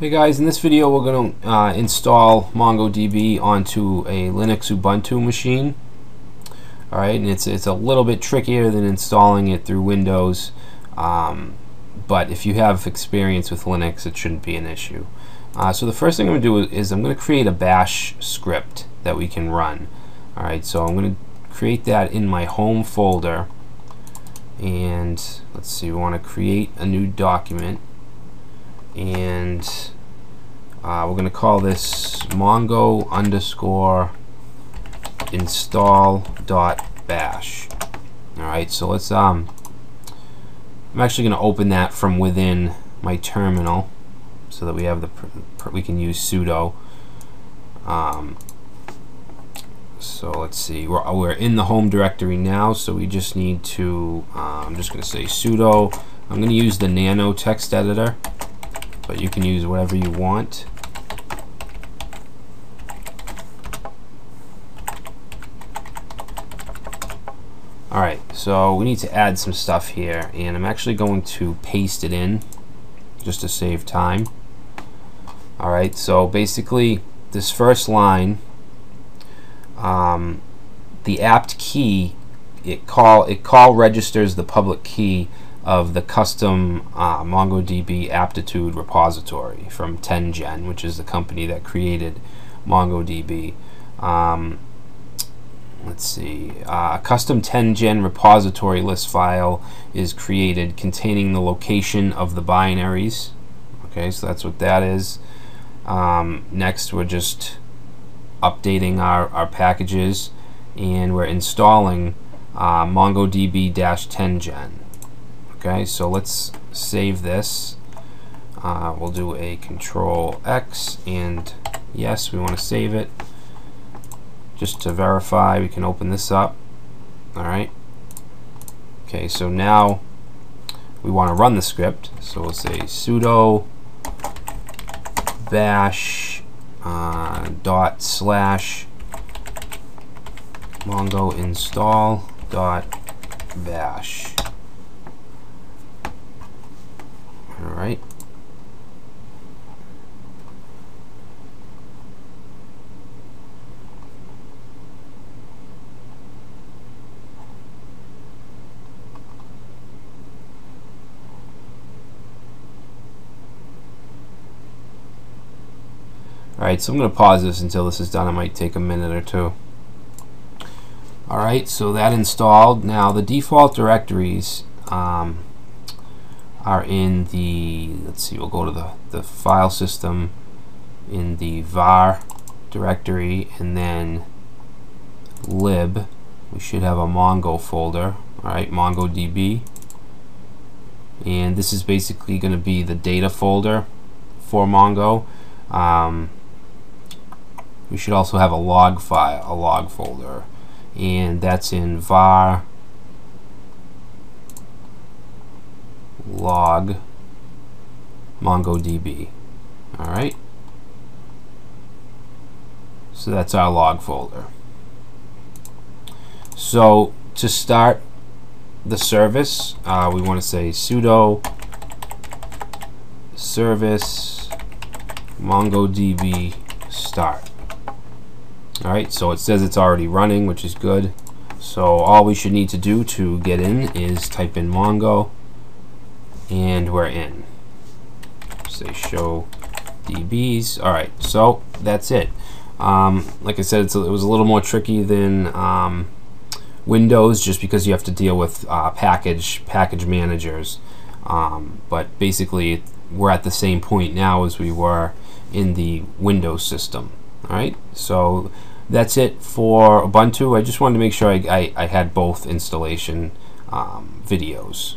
Hey guys, in this video we're going to uh, install MongoDB onto a Linux Ubuntu machine. Alright, and it's, it's a little bit trickier than installing it through Windows, um, but if you have experience with Linux it shouldn't be an issue. Uh, so the first thing I'm going to do is I'm going to create a bash script that we can run. Alright, so I'm going to create that in my home folder and let's see, we want to create a new document and uh, we're going to call this mongo underscore install dot bash. Alright so let's um I'm actually going to open that from within my terminal so that we have the we can use sudo. Um, so let's see we're, we're in the home directory now so we just need to uh, I'm just going to say sudo. I'm going to use the nano text editor but you can use whatever you want. Alright, so we need to add some stuff here, and I'm actually going to paste it in just to save time. Alright, so basically this first line, um, the apt key, it call it call registers the public key of the custom uh, MongoDB aptitude repository from 10gen, which is the company that created MongoDB. Um, let's see, uh, a custom 10gen repository list file is created containing the location of the binaries. Okay, so that's what that is. Um, next, we're just updating our, our packages and we're installing uh, MongoDB-10gen. Okay, so let's save this. Uh, we'll do a control X and yes, we want to save it. Just to verify, we can open this up. Alright. Okay, so now we want to run the script. So we'll say sudo bash uh, dot slash mongo install dot bash. Alright. Alright, so I'm going to pause this until this is done. It might take a minute or two. Alright, so that installed. Now the default directories um, are in the, let's see, we'll go to the, the file system in the var directory and then lib. We should have a Mongo folder, alright, MongoDB. And this is basically going to be the data folder for Mongo. Um, we should also have a log file, a log folder, and that's in var log MongoDB. Alright. So that's our log folder. So to start the service, uh, we want to say sudo service MongoDB start. Alright, so it says it's already running, which is good. So all we should need to do to get in is type in Mongo and we're in. Say show DBs. All right, so that's it. Um, like I said, a, it was a little more tricky than um, Windows, just because you have to deal with uh, package package managers. Um, but basically, we're at the same point now as we were in the Windows system. All right, so that's it for Ubuntu. I just wanted to make sure I, I, I had both installation um, videos.